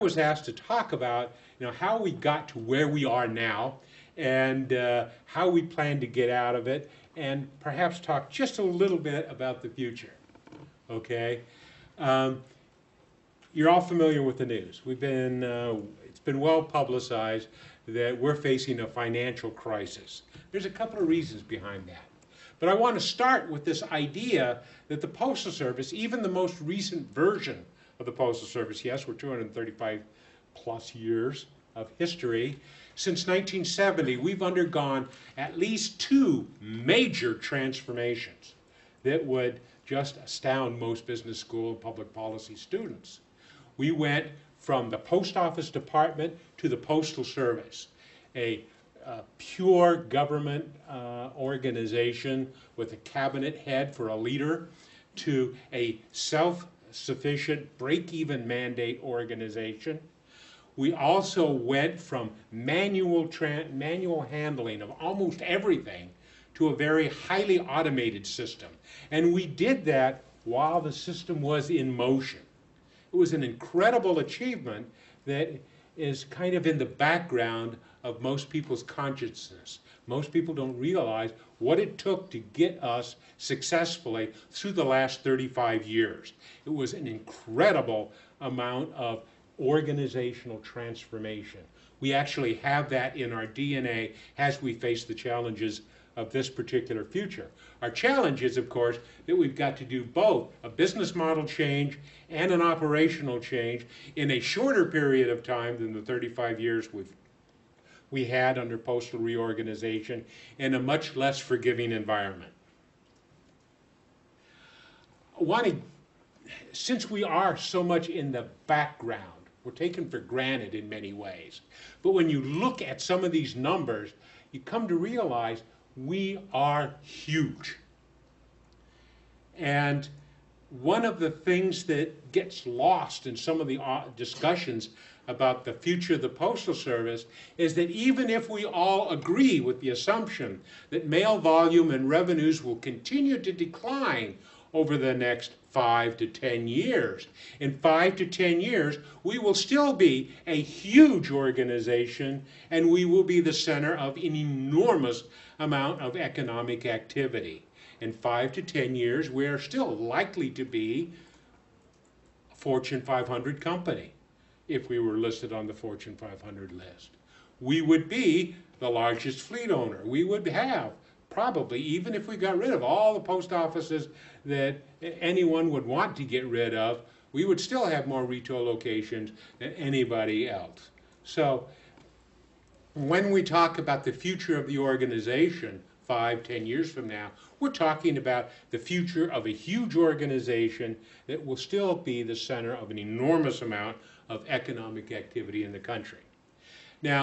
was asked to talk about you know how we got to where we are now and uh, how we plan to get out of it and perhaps talk just a little bit about the future okay? Um, you're all familiar with the news. We've been uh, it's been well publicized that we're facing a financial crisis. There's a couple of reasons behind that. But i want to start with this idea that the postal service even the most recent version of the Postal Service. Yes, we're 235 plus years of history. Since 1970, we've undergone at least two major transformations that would just astound most business school and public policy students. We went from the post office department to the postal service, a, a pure government uh, organization with a cabinet head for a leader, to a self sufficient break-even mandate organization. We also went from manual, manual handling of almost everything to a very highly automated system. And we did that while the system was in motion. It was an incredible achievement that is kind of in the background of most people's consciousness. Most people don't realize what it took to get us successfully through the last 35 years. It was an incredible amount of organizational transformation. We actually have that in our DNA as we face the challenges of this particular future. Our challenge is, of course, that we've got to do both a business model change and an operational change in a shorter period of time than the 35 years we've we had under postal reorganization in a much less forgiving environment. Wanting, since we are so much in the background, we're taken for granted in many ways. But when you look at some of these numbers, you come to realize we are huge. And one of the things that gets lost in some of the uh, discussions about the future of the Postal Service is that even if we all agree with the assumption that mail volume and revenues will continue to decline over the next five to ten years. In five to ten years, we will still be a huge organization and we will be the center of an enormous amount of economic activity. In five to ten years, we are still likely to be a Fortune 500 company if we were listed on the Fortune 500 list. We would be the largest fleet owner. We would have probably, even if we got rid of all the post offices that anyone would want to get rid of, we would still have more retail locations than anybody else. So when we talk about the future of the organization, five, ten years from now, we're talking about the future of a huge organization that will still be the center of an enormous amount of economic activity in the country.